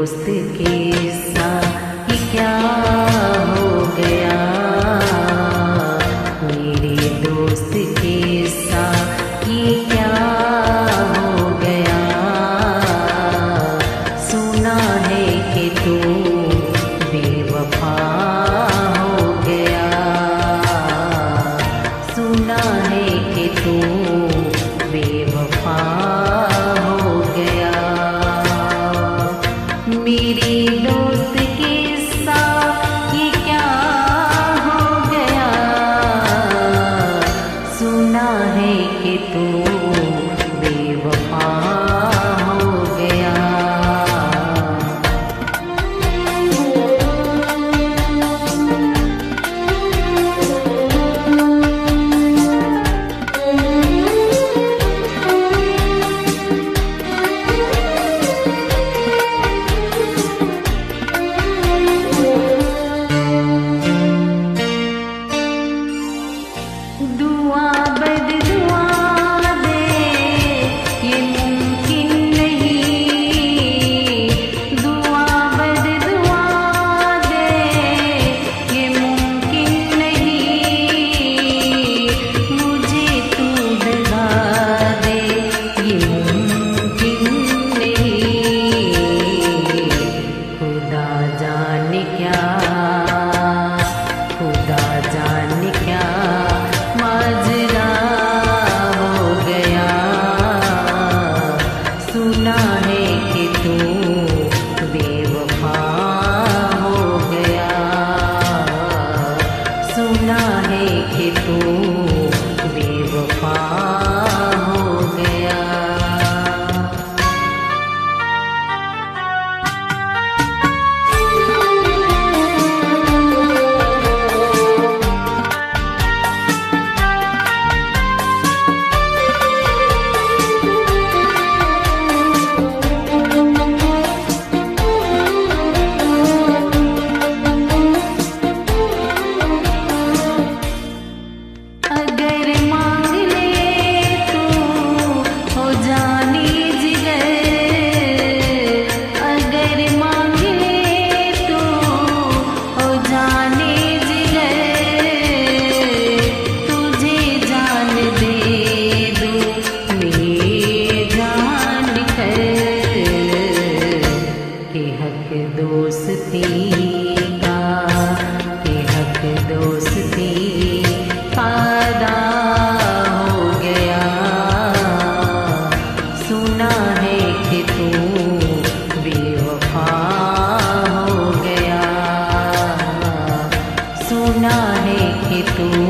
मेरे दोस्त के साथ। क्या है है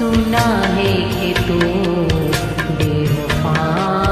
सुना है कि तू बेवफा